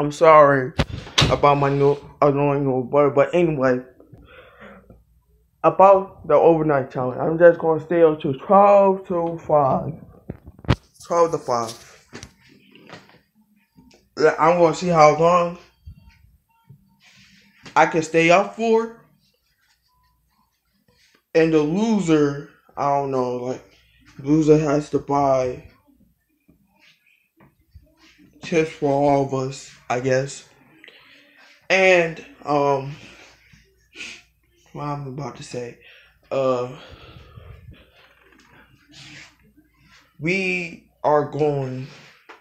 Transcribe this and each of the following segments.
I'm sorry about my new annoying little brother, but anyway, about the overnight challenge, I'm just gonna stay up to 12 to 5. 12 to 5. I'm gonna see how long I can stay up for. And the loser, I don't know, like, loser has to buy tips for all of us, I guess. And um what I'm about to say. Uh we are going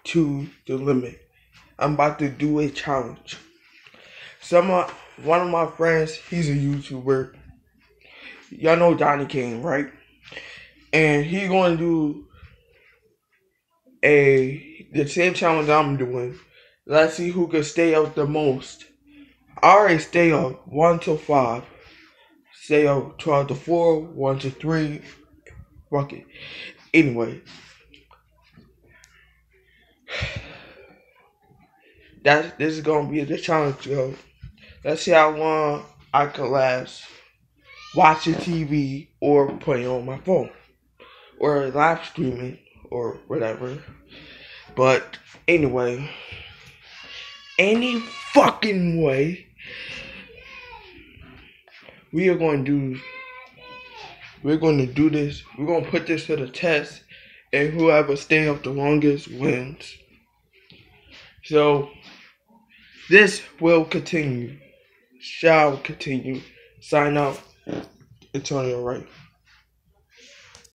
to the limit. I'm about to do a challenge. Some of, one of my friends, he's a YouTuber. Y'all know Donnie King, right? And he going to do a the same challenge I'm doing. Let's see who can stay up the most. I already stay up one to five. Stay up twelve to four, one to three. Fuck it. Anyway. That this is gonna be the challenge, yo. Let's see how long I can last watching TV or playing on my phone. Or live streaming or whatever. But anyway, any fucking way, we are going to do. We're going to do this. We're going to put this to the test, and whoever stay up the longest wins. So, this will continue. Shall continue. Sign out. Antonio White.